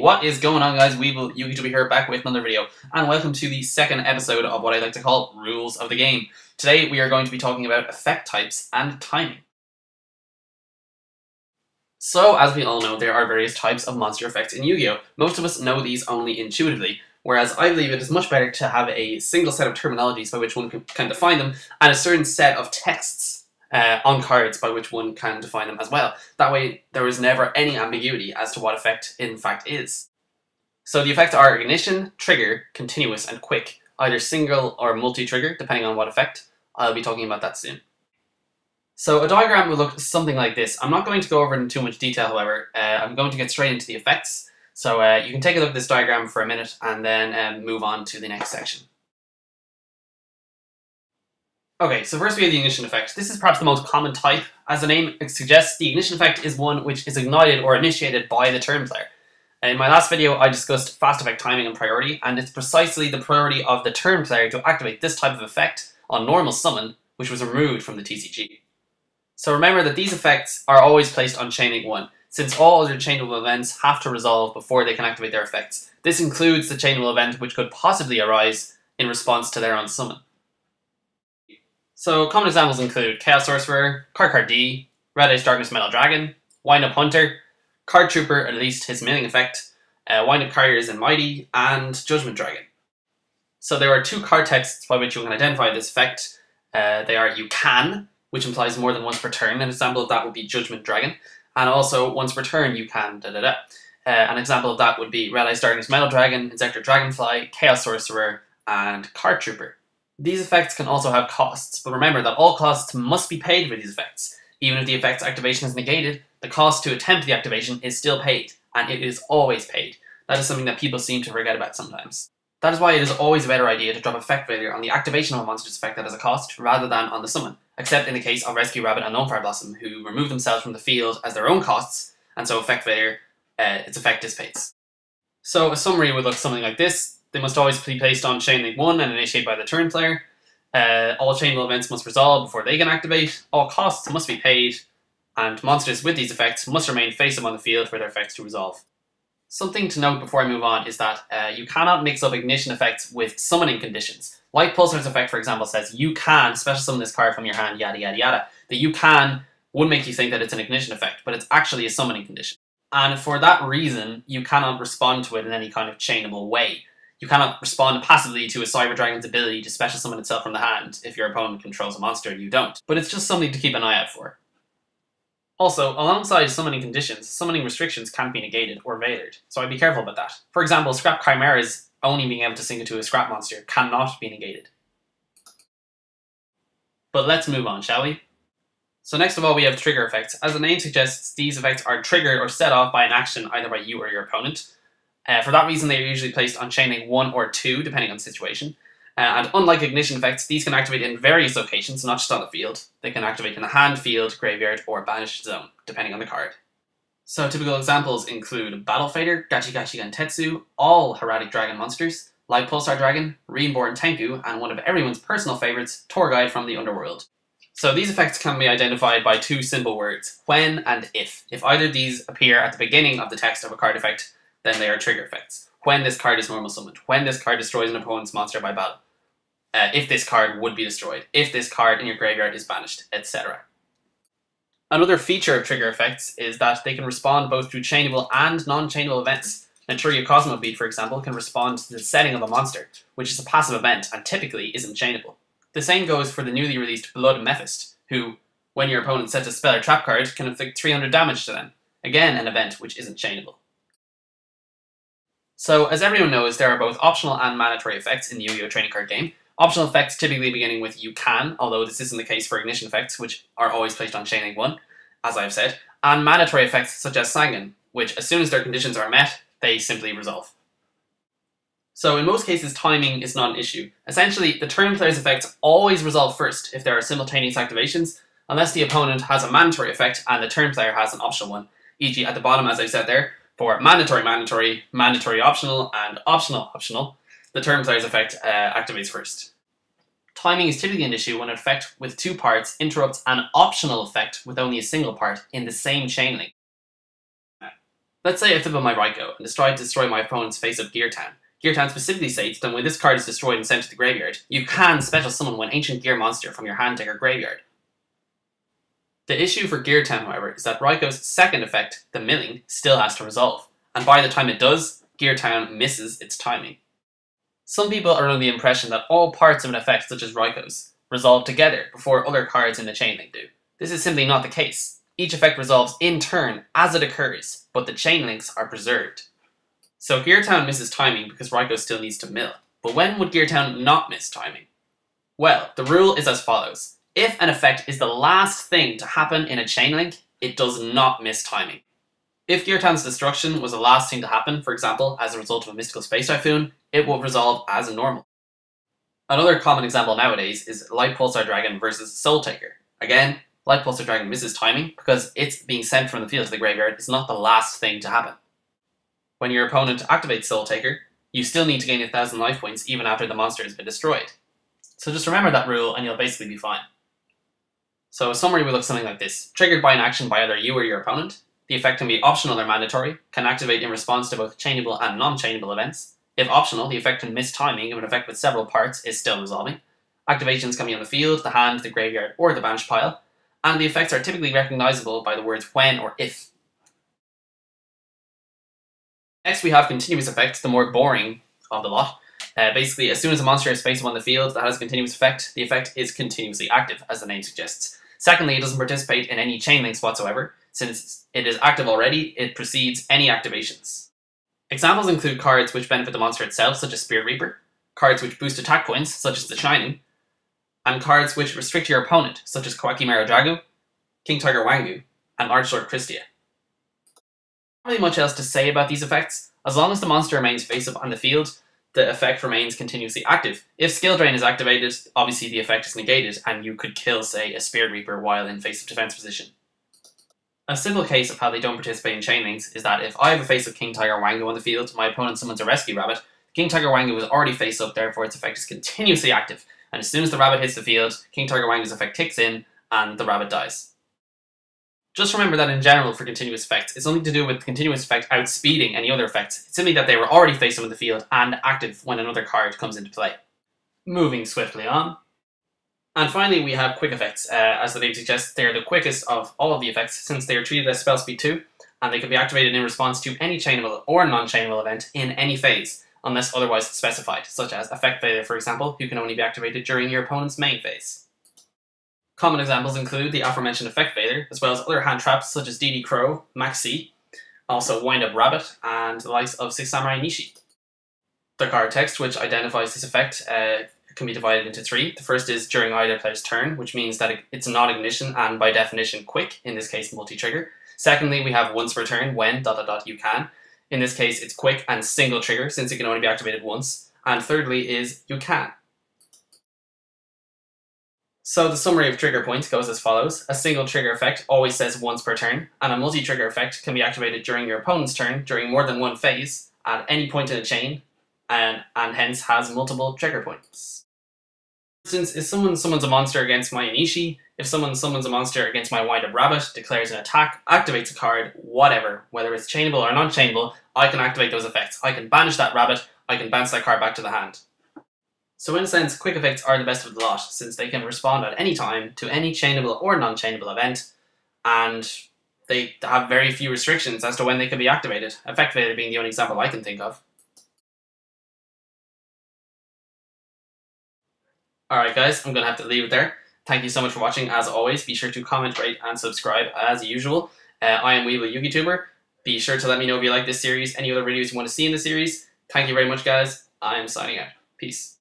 what is going on guys? Weevil YugiTuber here back with another video and welcome to the second episode of what I like to call Rules of the Game. Today we are going to be talking about effect types and timing. So, as we all know, there are various types of monster effects in Yu-Gi-Oh! Most of us know these only intuitively, whereas I believe it is much better to have a single set of terminologies by which one can define them and a certain set of texts uh, on cards by which one can define them as well. That way, there is never any ambiguity as to what effect in fact is. So the effects are ignition, trigger, continuous, and quick, either single or multi-trigger, depending on what effect. I'll be talking about that soon. So a diagram will look something like this. I'm not going to go over in too much detail, however. Uh, I'm going to get straight into the effects. So uh, you can take a look at this diagram for a minute and then um, move on to the next section. Okay, so first we have the ignition effect. This is perhaps the most common type. As the name suggests, the ignition effect is one which is ignited or initiated by the turn player. In my last video, I discussed fast effect timing and priority, and it's precisely the priority of the turn player to activate this type of effect on normal summon, which was removed from the TCG. So remember that these effects are always placed on chain link 1, since all other chainable events have to resolve before they can activate their effects. This includes the chainable event which could possibly arise in response to their own summon. So common examples include Chaos Sorcerer, Card Car D, Red Eyes Darkness Metal Dragon, Wind Up Hunter, Card Trooper, at least his milling effect, uh, Wind Up Carrier Zenmaity, and Judgment Dragon. So there are two card texts by which you can identify this effect. Uh, they are You Can, which implies more than once per turn. An example of that would be Judgment Dragon. And also, once per turn, you can da da da. Uh, an example of that would be Red Eyes Darkness Metal Dragon, Inzektor Dragonfly, Chaos Sorcerer, and Card Trooper. These effects can also have costs, but remember that all costs must be paid for these effects. Even if the effect's activation is negated, the cost to attempt the activation is still paid, and it is always paid. That is something that people seem to forget about sometimes. That is why it is always a better idea to drop Effect Veiler on the activation of a monster's effect that has a cost, rather than on the summon, except in the case of Rescue Rabbit and Lone Blossom, who remove themselves from the field as their own costs, and so Effect Veiler, uh, its effect dissipates. So a summary would look something like this. They must always be placed on chain link 1 and initiated by the turn player. Uh, all chainable events must resolve before they can activate. All costs must be paid. And monsters with these effects must remain face up on the field for their effects to resolve. Something to note before I move on is that uh, you cannot mix up ignition effects with summoning conditions. Light Pulsar's effect, for example, says you can special summon this card from your hand, yada yada yada. That you can would make you think that it's an ignition effect, but it's actually a summoning condition. And for that reason, you cannot respond to it in any kind of chainable way. You cannot respond passively to a Cyber Dragon's ability to special summon itself from the hand if your opponent controls a monster and you don't, but it's just something to keep an eye out for. Also, alongside summoning conditions, summoning restrictions can't be negated or vetoed, so I'd be careful about that. For example, Scrap Chimera's only being able to sink into a Scrap monster cannot be negated. But let's move on, shall we? So next of all, we have trigger effects. As the name suggests, these effects are triggered or set off by an action either by you or your opponent. Uh, for that reason, they are usually placed on chain link 1 or 2, depending on situation. Uh, and unlike ignition effects, these can activate in various locations, not just on the field. They can activate in the hand, field, graveyard, or banished zone, depending on the card. So typical examples include Battle Fader, Gachi Gachi Gantetsu, all Hieratic Dragon monsters, Light Pulsar Dragon, Reborn Tengu, and one of everyone's personal favourites, Tour Guide from the Underworld. So these effects can be identified by two simple words, when and if. If either of these appear at the beginning of the text of a card effect, then they are trigger effects. When this card is normal summoned, when this card destroys an opponent's monster by battle, uh, if this card would be destroyed, if this card in your graveyard is banished, etc. Another feature of trigger effects is that they can respond both to chainable and non-chainable events. Naturia Cosmobeet, for example, can respond to the setting of a monster, which is a passive event and typically isn't chainable. The same goes for the newly released Blood Mephist, who, when your opponent sets a spell or trap card, can inflict 300 damage to them. Again, an event which isn't chainable. So, as everyone knows, there are both optional and mandatory effects in the Yu-Gi-Oh! trading card game. Optional effects typically beginning with you can, although this isn't the case for ignition effects, which are always placed on Chain Link 1, as I've said, and mandatory effects such as Sangan, which as soon as their conditions are met, they simply resolve. So in most cases, timing is not an issue. Essentially, the turn player's effects always resolve first if there are simultaneous activations, unless the opponent has a mandatory effect and the turn player has an optional one. E.g. at the bottom, as I said there, for mandatory, mandatory, mandatory optional, and optional optional, the turn player's effect uh, activates first. Timing is typically an issue when an effect with two parts interrupts an optional effect with only a single part in the same chain link. Let's say I flip on my Ryko and to destroy my opponent's face-up Gear Town. Gear Town specifically states that when this card is destroyed and sent to the graveyard, you can special summon one ancient gear monster from your hand deck or graveyard. The issue for Gear Town, however, is that Ryko's second effect, the milling, still has to resolve, and by the time it does, Gear Town misses its timing. Some people are under the impression that all parts of an effect, such as Ryko's, resolve together before other cards in the chain link do. This is simply not the case. Each effect resolves in turn as it occurs, but the chain links are preserved. So Gear Town misses timing because Ryko still needs to mill. But when would Gear Town not miss timing? Well, the rule is as follows. If an effect is the last thing to happen in a chain link, it does not miss timing. If Gear Town's destruction was the last thing to happen, for example, as a result of a Mystical Space Typhoon, it will resolve as normal. Another common example nowadays is Light Pulsar Dragon versus Soul Taker. Again, Light Pulsar Dragon misses timing because it's being sent from the field to the graveyard is not the last thing to happen. When your opponent activates Soul Taker, you still need to gain a thousand life points even after the monster has been destroyed. So just remember that rule and you'll basically be fine. So a summary would look something like this. Triggered by an action by either you or your opponent, the effect can be optional or mandatory, can activate in response to both chainable and non-chainable events. If optional, the effect can miss timing if an effect with several parts is still resolving. Activations can be on the field, the hand, the graveyard, or the bench pile, and the effects are typically recognizable by the words when or if. Next we have continuous effects, the more boring of the lot. Uh, basically, as soon as a monster is faced on the field that has a continuous effect, the effect is continuously active, as the name suggests. Secondly, it doesn't participate in any chain links whatsoever. Since it is active already, it precedes any activations. Examples include cards which benefit the monster itself, such as Spirit Reaper, cards which boost attack points, such as the Shining, and cards which restrict your opponent, such as Koa'ki Meiru King Tiger Wanghu, and Archlord Kristya. Not really much else to say about these effects. As long as the monster remains face up on the field, the effect remains continuously active. If Skill Drain is activated, obviously the effect is negated, and you could kill, say, a Spirit Reaper while in face up defense position. A simple case of how they don't participate in chain links is that if I have a face up King Tiger Wanghu on the field, my opponent summons a Rescue Rabbit, King Tiger Wanghu is already face up, therefore its effect is continuously active, and as soon as the rabbit hits the field, King Tiger Wanghu's effect kicks in, and the rabbit dies. Just remember that in general for continuous effects, it's nothing to do with continuous effect outspeeding any other effects. It's simply that they were already facing in the field and active when another card comes into play. Moving swiftly on. And finally, we have quick effects. Uh, as the name suggests, they are the quickest of all of the effects since they are treated as spell speed 2, and they can be activated in response to any chainable or non-chainable event in any phase, unless otherwise specified, such as Effect Veiler, for example, who can only be activated during your opponent's main phase. Common examples include the aforementioned Effect Veiler, as well as other hand traps such as DD Crow, Maxx C, also Wind Up Rabbit, and the likes of Six Samurai Enishi. The card text, which identifies this effect, uh, can be divided into three. The first is during either player's turn, which means that it's not ignition and by definition quick, in this case multi-trigger. Secondly, we have once per turn, when dot dot dot you can. In this case, it's quick and single trigger, since it can only be activated once. And thirdly is you can. So the summary of trigger points goes as follows. A single trigger effect always says once per turn, and a multi-trigger effect can be activated during your opponent's turn during more than one phase, at any point in a chain, and, and hence has multiple trigger points. For instance, if someone summons a monster against my Enishi, if someone summons a monster against my Wind Up Rabbit, declares an attack, activates a card, whatever, whether it's chainable or non-chainable, I can activate those effects. I can banish that rabbit, I can bounce that card back to the hand. So in a sense, quick effects are the best of the lot, since they can respond at any time to any chainable or non-chainable event, and they have very few restrictions as to when they can be activated, Effect Veiler being the only example I can think of. Alright guys, I'm going to have to leave it there. Thank you so much for watching, as always. Be sure to comment, rate, and subscribe as usual. Uh, I am Weevil YugiTuber. Be sure to let me know if you like this series, any other videos you want to see in the series. Thank you very much guys. I am signing out. Peace.